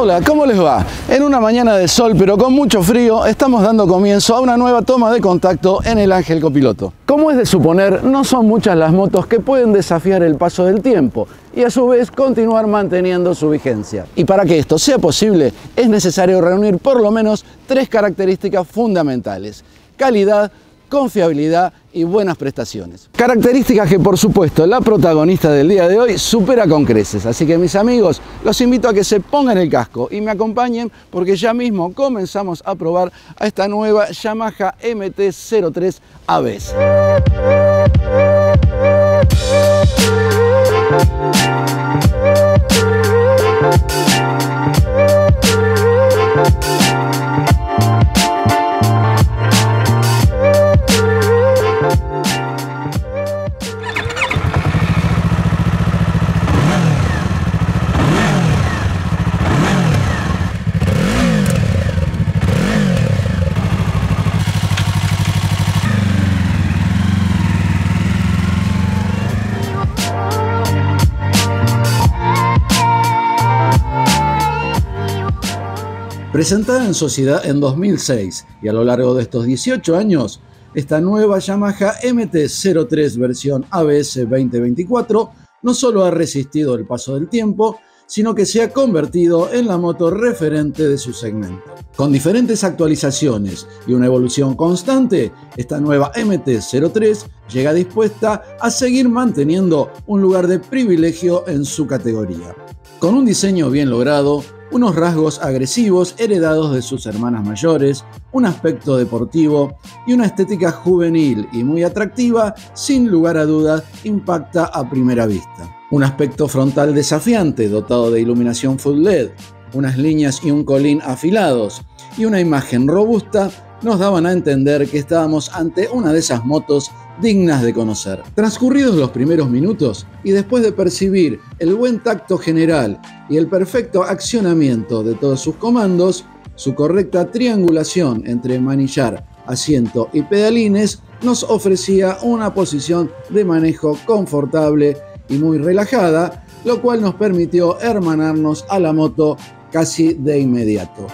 Hola, ¿cómo les va? En una mañana de sol pero con mucho frío estamos dando comienzo a una nueva toma de contacto en el Ángel Copiloto. Como es de suponer, no son muchas las motos que pueden desafiar el paso del tiempo y a su vez continuar manteniendo su vigencia. Y para que esto sea posible es necesario reunir por lo menos tres características fundamentales. Calidad, confiabilidad y buenas prestaciones. Características que por supuesto la protagonista del día de hoy supera con creces. Así que mis amigos, los invito a que se pongan el casco y me acompañen porque ya mismo comenzamos a probar a esta nueva Yamaha MT-03 ABS. Presentada en sociedad en 2006 y a lo largo de estos 18 años, esta nueva Yamaha MT-03 versión ABS 2024 no solo ha resistido el paso del tiempo, sino que se ha convertido en la moto referente de su segmento. Con diferentes actualizaciones y una evolución constante, esta nueva MT-03 llega dispuesta a seguir manteniendo un lugar de privilegio en su categoría. Con un diseño bien logrado, unos rasgos agresivos heredados de sus hermanas mayores, un aspecto deportivo y una estética juvenil y muy atractiva, sin lugar a dudas, impacta a primera vista. Un aspecto frontal desafiante, dotado de iluminación full LED, unas líneas y un colín afilados, y una imagen robusta nos daban a entender que estábamos ante una de esas motos dignas de conocer. Transcurridos los primeros minutos y después de percibir el buen tacto general y el perfecto accionamiento de todos sus comandos, su correcta triangulación entre manillar, asiento y pedalines nos ofrecía una posición de manejo confortable y muy relajada, lo cual nos permitió hermanarnos a la moto casi de inmediato.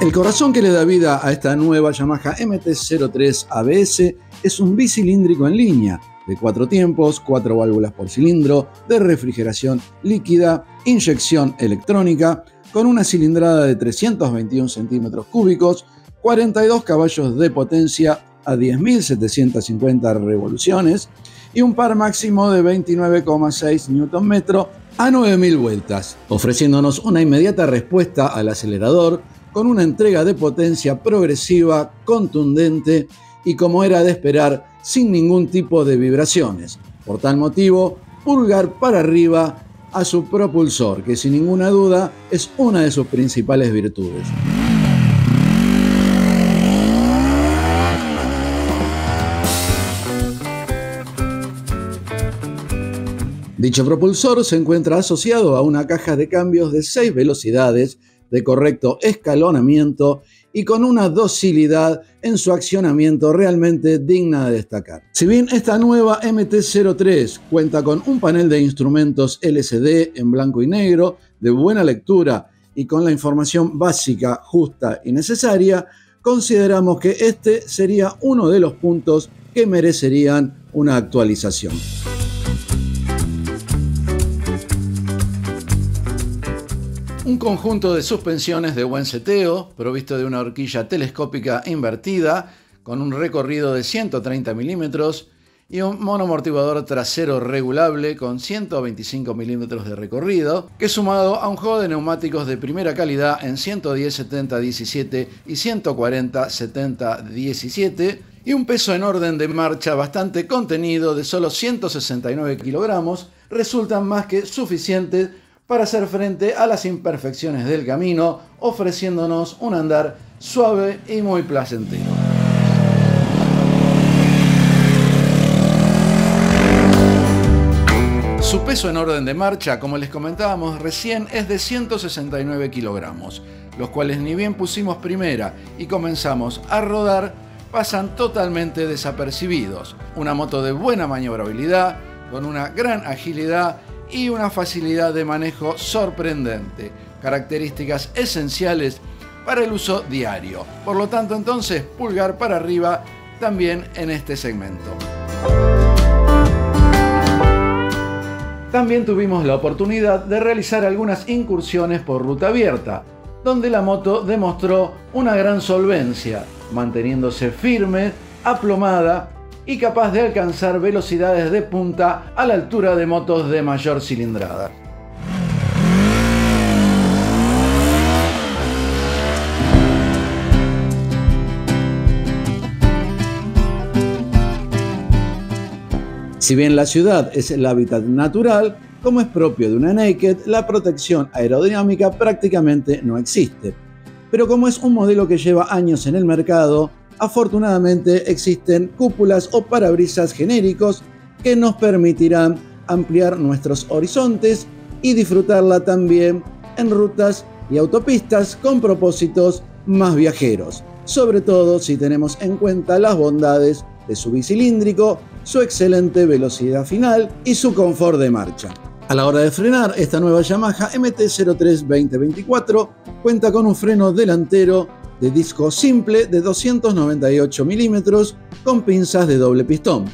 El corazón que le da vida a esta nueva Yamaha MT-03 ABS es un bicilíndrico en línea, de cuatro tiempos, cuatro válvulas por cilindro, de refrigeración líquida, inyección electrónica, con una cilindrada de 321 centímetros cúbicos, 42 caballos de potencia a 10.750 revoluciones y un par máximo de 29,6 Nm a 9.000 vueltas, ofreciéndonos una inmediata respuesta al acelerador, con una entrega de potencia progresiva, contundente y como era de esperar, sin ningún tipo de vibraciones. Por tal motivo, pulgar para arriba a su propulsor, que sin ninguna duda es una de sus principales virtudes. Dicho propulsor se encuentra asociado a una caja de cambios de 6 velocidades de correcto escalonamiento y con una docilidad en su accionamiento realmente digna de destacar. Si bien esta nueva MT-03 cuenta con un panel de instrumentos LCD en blanco y negro de buena lectura y con la información básica, justa y necesaria, consideramos que este sería uno de los puntos que merecerían una actualización. Un conjunto de suspensiones de buen seteo, provisto de una horquilla telescópica invertida, con un recorrido de 130 milímetros y un monoamortiguador trasero regulable con 125 milímetros de recorrido, que sumado a un juego de neumáticos de primera calidad en 110-70-17 y 140-70-17, y un peso en orden de marcha bastante contenido de solo 169 kilogramos, resultan más que suficientes para hacer frente a las imperfecciones del camino, ofreciéndonos un andar suave y muy placentero. Su peso en orden de marcha, como les comentábamos recién, es de 169 kilogramos, los cuales ni bien pusimos primera y comenzamos a rodar, pasan totalmente desapercibidos. Una moto de buena maniobrabilidad, con una gran agilidad y una facilidad de manejo sorprendente, características esenciales para el uso diario. Por lo tanto, entonces, pulgar para arriba también en este segmento. También tuvimos la oportunidad de realizar algunas incursiones por ruta abierta, donde la moto demostró una gran solvencia, manteniéndose firme, aplomada y capaz de alcanzar velocidades de punta a la altura de motos de mayor cilindrada. Si bien la ciudad es el hábitat natural, como es propio de una Naked, la protección aerodinámica prácticamente no existe. Pero como es un modelo que lleva años en el mercado, afortunadamente existen cúpulas o parabrisas genéricos que nos permitirán ampliar nuestros horizontes y disfrutarla también en rutas y autopistas con propósitos más viajeros, sobre todo si tenemos en cuenta las bondades de su bicilíndrico, su excelente velocidad final y su confort de marcha. A la hora de frenar, esta nueva Yamaha MT-03 2024 cuenta con un freno delantero de disco simple de 298 milímetros con pinzas de doble pistón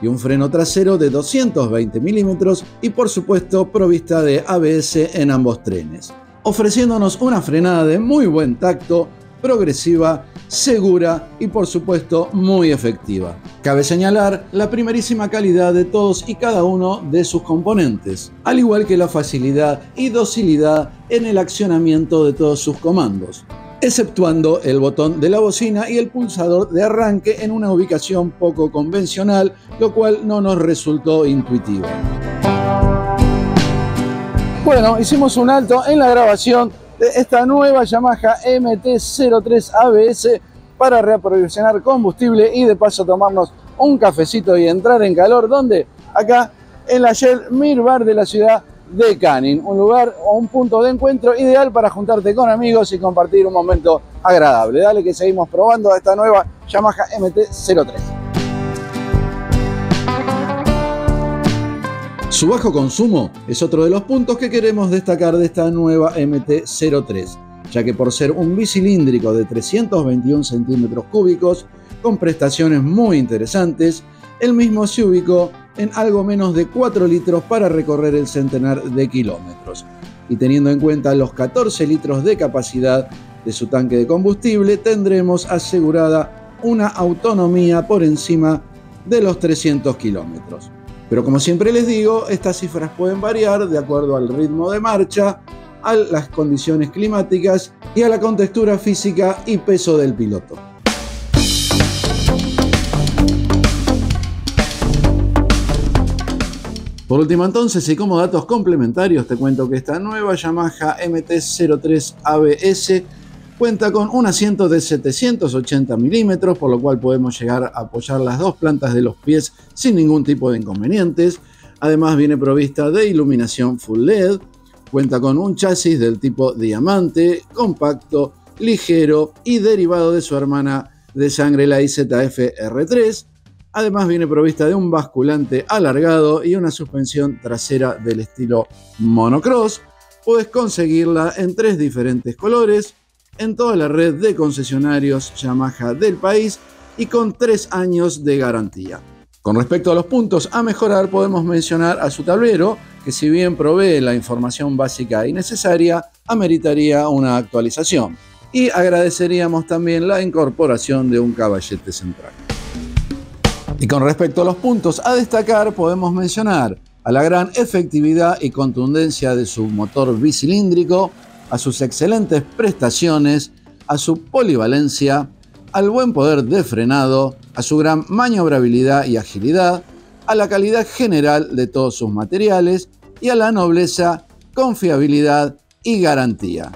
y un freno trasero de 220 milímetros y por supuesto provista de ABS en ambos trenes, ofreciéndonos una frenada de muy buen tacto progresiva, segura y por supuesto muy efectiva. Cabe señalar la primerísima calidad de todos y cada uno de sus componentes, al igual que la facilidad y docilidad en el accionamiento de todos sus comandos exceptuando el botón de la bocina y el pulsador de arranque en una ubicación poco convencional, lo cual no nos resultó intuitivo. Bueno, hicimos un alto en la grabación de esta nueva Yamaha MT-03 ABS para reaprovisionar combustible y de paso tomarnos un cafecito y entrar en calor, donde acá en la Shell Mirbar de la ciudad de Canning, un lugar o un punto de encuentro ideal para juntarte con amigos y compartir un momento agradable. Dale que seguimos probando esta nueva Yamaha MT-03. Su bajo consumo es otro de los puntos que queremos destacar de esta nueva MT-03, ya que por ser un bicilíndrico de 321 centímetros cúbicos, con prestaciones muy interesantes, el mismo se ubicó en algo menos de 4 litros para recorrer el centenar de kilómetros. Y teniendo en cuenta los 14 litros de capacidad de su tanque de combustible, tendremos asegurada una autonomía por encima de los 300 kilómetros. Pero como siempre les digo, estas cifras pueden variar de acuerdo al ritmo de marcha, a las condiciones climáticas y a la contextura física y peso del piloto. Por último entonces, y como datos complementarios, te cuento que esta nueva Yamaha MT-03 ABS Cuenta con un asiento de 780 milímetros, por lo cual podemos llegar a apoyar las dos plantas de los pies sin ningún tipo de inconvenientes. Además viene provista de iluminación full LED. Cuenta con un chasis del tipo diamante, compacto, ligero y derivado de su hermana de sangre la IZF R3. Además viene provista de un basculante alargado y una suspensión trasera del estilo monocross. Puedes conseguirla en tres diferentes colores, en toda la red de concesionarios Yamaha del país y con tres años de garantía. Con respecto a los puntos a mejorar, podemos mencionar a su tablero, que si bien provee la información básica y necesaria, ameritaría una actualización. Y agradeceríamos también la incorporación de un caballete central. Y con respecto a los puntos a destacar, podemos mencionar a la gran efectividad y contundencia de su motor bicilíndrico, a sus excelentes prestaciones, a su polivalencia, al buen poder de frenado, a su gran maniobrabilidad y agilidad, a la calidad general de todos sus materiales y a la nobleza, confiabilidad y garantía.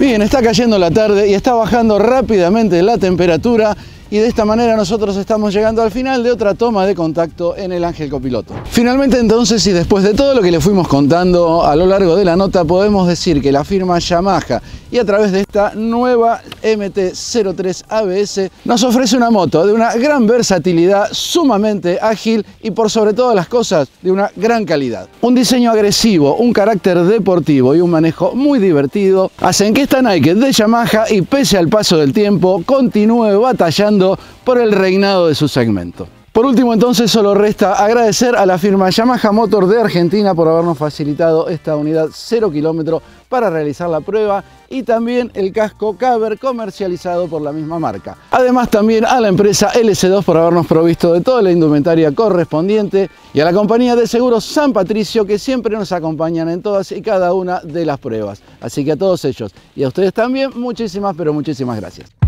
Bien, está cayendo la tarde y está bajando rápidamente la temperatura y de esta manera nosotros estamos llegando al final de otra toma de contacto en el Ángel Copiloto. Finalmente entonces y después de todo lo que le fuimos contando a lo largo de la nota podemos decir que la firma Yamaha y a través de esta nueva MT-03 ABS nos ofrece una moto de una gran versatilidad, sumamente ágil y por sobre todas las cosas de una gran calidad. Un diseño agresivo, un carácter deportivo y un manejo muy divertido hacen que esta Nike de Yamaha y pese al paso del tiempo continúe batallando por el reinado de su segmento. Por último, entonces, solo resta agradecer a la firma Yamaha Motor de Argentina por habernos facilitado esta unidad 0 kilómetro para realizar la prueba y también el casco Caber comercializado por la misma marca. Además, también a la empresa LC2 por habernos provisto de toda la indumentaria correspondiente y a la compañía de seguros San Patricio que siempre nos acompañan en todas y cada una de las pruebas. Así que a todos ellos y a ustedes también, muchísimas, pero muchísimas gracias.